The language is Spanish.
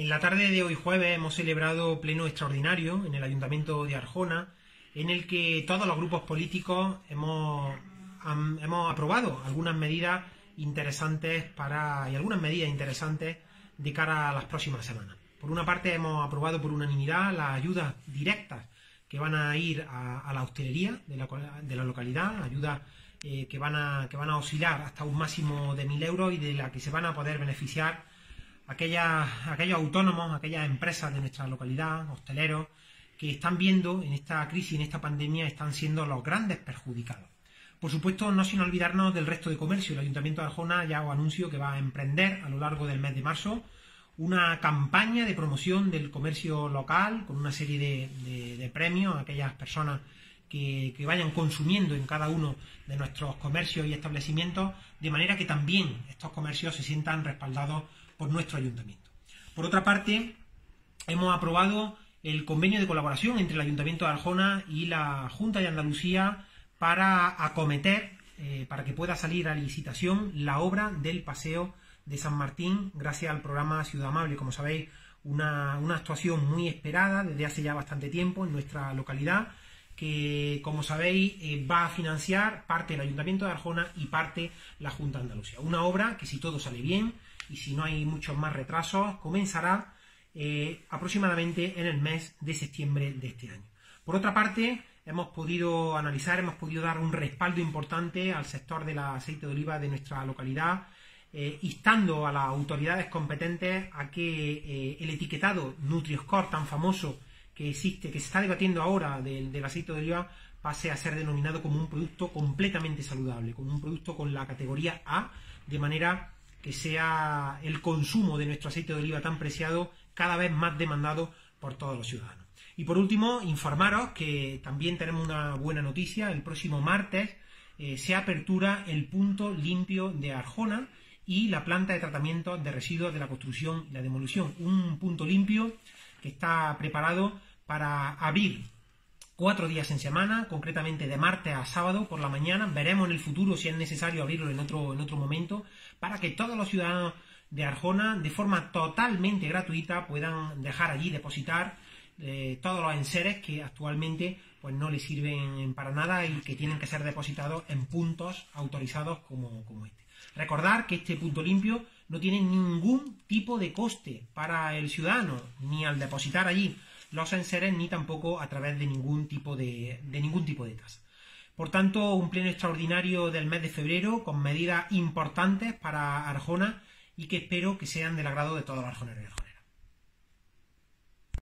En la tarde de hoy jueves hemos celebrado pleno extraordinario en el Ayuntamiento de Arjona, en el que todos los grupos políticos hemos, hemos aprobado algunas medidas interesantes para y algunas medidas interesantes de cara a las próximas semanas. Por una parte hemos aprobado por unanimidad las ayudas directas que van a ir a, la hostelería de la, de la localidad, ayudas eh, que, van a, que van a oscilar hasta un máximo de 1.000 euros y de la que se van a poder beneficiar aquellos autónomos, aquellas empresas de nuestra localidad, hosteleros, que están viendo en esta crisis, en esta pandemia, están siendo los grandes perjudicados. Por supuesto, no sin olvidarnos del resto de comercio. El Ayuntamiento de Arjona ya os anuncio que va a emprender a lo largo del mes de marzo una campaña de promoción del comercio local con una serie de, premios a aquellas personas que, que, vayan consumiendo en cada uno de nuestros comercios y establecimientos, de manera que también estos comercios se sientan respaldados por nuestro ayuntamiento. Por otra parte, hemos aprobado el convenio de colaboración entre el Ayuntamiento de Arjona y la Junta de Andalucía para acometer, eh, para que pueda salir a licitación la obra del Paseo de San Martín, gracias al programa Ciudad Amable. Como sabéis, una, actuación muy esperada desde hace ya bastante tiempo en nuestra localidad, que, como sabéis, eh, va a financiar parte del Ayuntamiento de Arjona y parte la Junta de Andalucía. Una obra que, si todo sale bien, y si no hay muchos más retrasos, comenzará eh, aproximadamente en el mes de septiembre de este año. Por otra parte, hemos podido analizar, hemos podido dar un respaldo importante al sector del aceite de oliva de nuestra localidad, eh, instando a las autoridades competentes a que eh, el etiquetado Nutrioscore tan famoso que existe, que se está debatiendo ahora del, del aceite de oliva, pase a ser denominado como un producto completamente saludable, como un producto con la categoría A, de manera que sea el consumo de nuestro aceite de oliva tan preciado cada vez más demandado por todos los ciudadanos. Y por último, informaros que también tenemos una buena noticia. El próximo martes eh, se apertura el punto limpio de Arjona y la planta de tratamiento de residuos de la construcción y la demolición. Un punto limpio que está preparado para abrir cuatro días en semana, concretamente de martes a sábado por la mañana. Veremos en el futuro si es necesario abrirlo en otro, en otro momento, para que todos los ciudadanos de Arjona, de forma totalmente gratuita, puedan dejar allí depositar eh, todos los enseres que actualmente pues, no les sirven para nada y que tienen que ser depositados en puntos autorizados como, como este. Recordar que este punto limpio no tiene ningún tipo de coste para el ciudadano, ni al depositar allí los enseres ni tampoco a través de ningún tipo de, ningún tipo de tasa. Por tanto, un pleno extraordinario del mes de febrero con medidas importantes para Arjona y que espero que sean del agrado de todos los arjoneros y arjoneras.